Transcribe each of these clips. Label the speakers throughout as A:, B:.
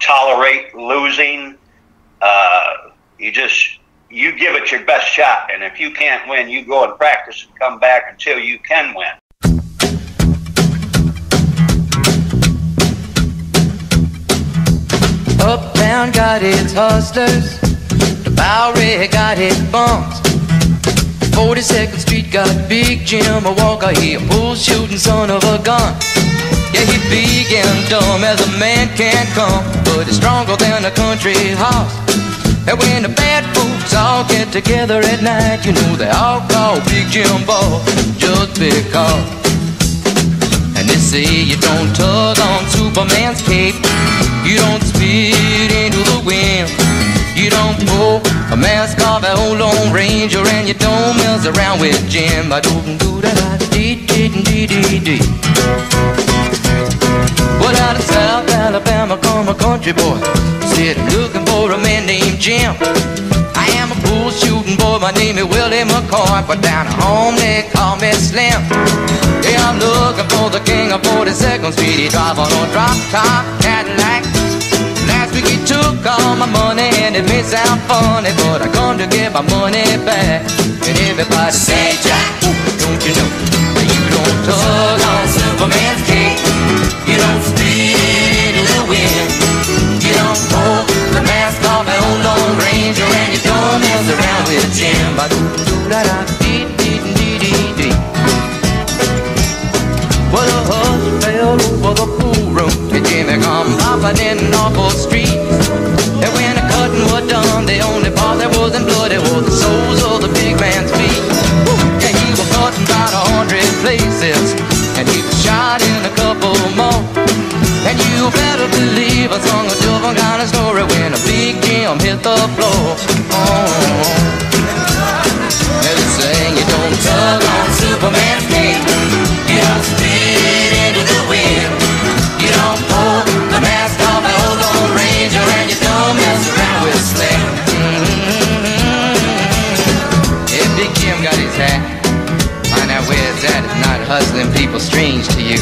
A: tolerate losing. Uh, you just you give it your best shot, and if you can't win, you go and practice and come back until you can win.
B: Uptown got its hustlers, the Bowery got its bums. 42nd Street got Big Jim a Walker, he a bull shooting son of a gun. Yeah, he big and dumb as a man can come but he's stronger than a country horse. And when the bad folks all get together at night, you know they all call Big Jim Ball just because. And they say you don't tug on Superman's cape, you don't spit into the wind. You don't pull a mask off an old Lone Ranger and you don't mess around with Jim. I don't do that. Country boy, said looking for a man named Jim. I am a bull shooting boy, my name is Willie McCoy, but down at home they call me Slim. Yeah, I'm looking for the king of 42nd Street. He drive on a drop top Cadillac. Last week he took all my money and it may sound funny, but I come to get my money back. And everybody say, Jack, popping in off the street. And when the cutting was done, the only part that wasn't bloody was the soles of the big man's feet. Yeah, he was cut in about a hundred places, and he was shot in a couple more. And you better believe I sung a different kind of story when a big Jim hit the floor. Oh. Hustling people strange to you.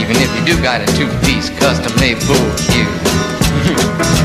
B: Even if you do got a two-piece custom-made bull cue.